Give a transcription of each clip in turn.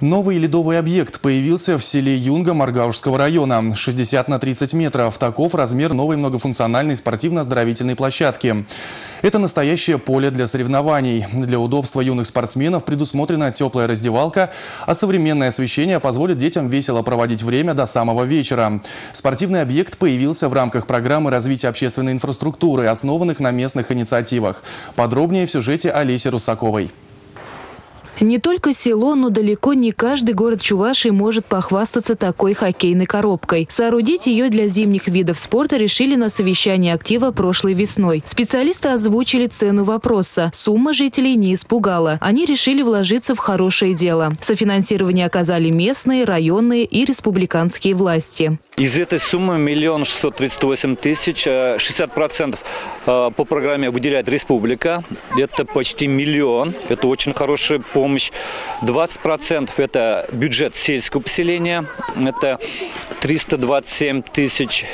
Новый ледовый объект появился в селе Юнга Маргаушского района. 60 на 30 метров. Таков размер новой многофункциональной спортивно-оздоровительной площадки. Это настоящее поле для соревнований. Для удобства юных спортсменов предусмотрена теплая раздевалка, а современное освещение позволит детям весело проводить время до самого вечера. Спортивный объект появился в рамках программы развития общественной инфраструктуры, основанных на местных инициативах. Подробнее в сюжете Олеси Русаковой. Не только село, но далеко не каждый город Чувашии может похвастаться такой хоккейной коробкой. Соорудить ее для зимних видов спорта решили на совещании актива прошлой весной. Специалисты озвучили цену вопроса. Сумма жителей не испугала. Они решили вложиться в хорошее дело. Софинансирование оказали местные, районные и республиканские власти. Из этой суммы миллион шестьсот тридцать восемь тысяч, 60 процентов э, по программе выделяет республика. Это почти миллион. Это очень хорошая помощь. 20 процентов это бюджет сельского поселения. Это 327 тысяч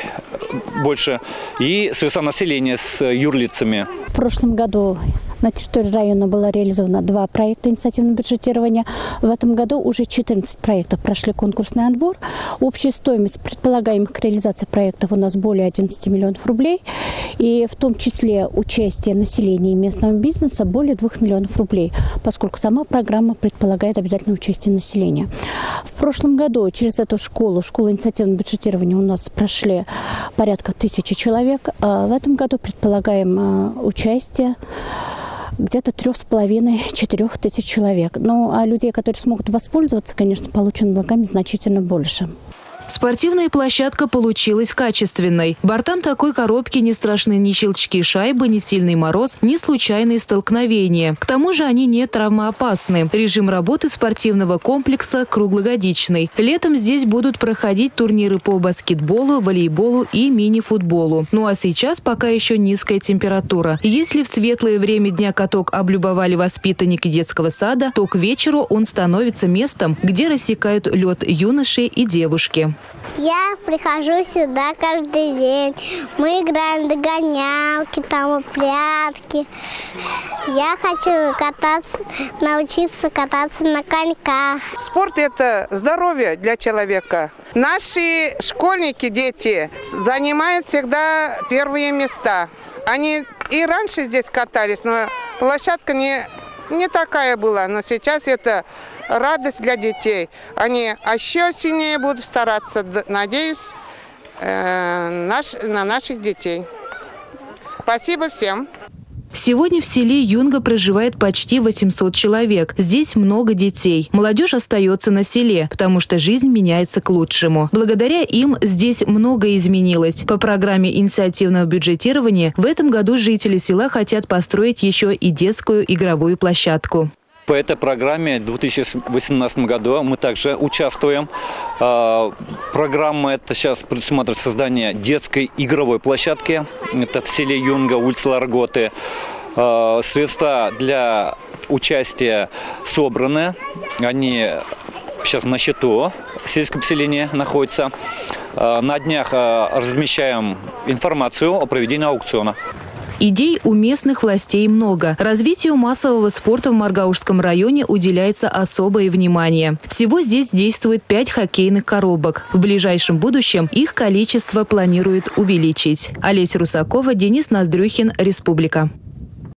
больше. И средства населения с юрлицами. В прошлом году на территории района было реализовано два проекта инициативного бюджетирования. В этом году уже 14 проектов прошли конкурсный отбор. Общая стоимость предполагаемых реализации проектов у нас более 11 миллионов рублей. И в том числе участие населения и местного бизнеса более 2 миллионов рублей, поскольку сама программа предполагает обязательное участие населения. В прошлом году через эту школу, школу инициативного бюджетирования у нас прошли порядка тысячи человек. А в этом году предполагаем а, участие где-то трех с половиной, четырех тысяч человек. Ну, а людей, которые смогут воспользоваться, конечно, полученными благами значительно больше. Спортивная площадка получилась качественной. Бортам такой коробки не страшны ни щелчки шайбы, ни сильный мороз, ни случайные столкновения. К тому же они не травмоопасны. Режим работы спортивного комплекса круглогодичный. Летом здесь будут проходить турниры по баскетболу, волейболу и мини-футболу. Ну а сейчас пока еще низкая температура. Если в светлое время дня каток облюбовали воспитанники детского сада, то к вечеру он становится местом, где рассекают лед юноши и девушки. Я прихожу сюда каждый день. Мы играем догонялки, там прятки. Я хочу кататься, научиться кататься на коньках. Спорт – это здоровье для человека. Наши школьники, дети, занимают всегда первые места. Они и раньше здесь катались, но площадка не, не такая была. Но сейчас это радость для детей. Они еще сильнее будут стараться, надеюсь, э, наш, на наших детей. Спасибо всем. Сегодня в селе Юнга проживает почти 800 человек. Здесь много детей. Молодежь остается на селе, потому что жизнь меняется к лучшему. Благодаря им здесь многое изменилось. По программе инициативного бюджетирования в этом году жители села хотят построить еще и детскую игровую площадку. По этой программе в 2018 году мы также участвуем. А, программа это сейчас предусматривает создание детской игровой площадки. Это в селе Юнга, улица Ларготы. А, средства для участия собраны. Они сейчас на счету сельского поселения находятся. А, на днях размещаем информацию о проведении аукциона. Идей у местных властей много. Развитию массового спорта в Маргаушском районе уделяется особое внимание. Всего здесь действует пять хоккейных коробок. В ближайшем будущем их количество планируют увеличить. Олеся Русакова, Денис Ноздрюхин, Республика.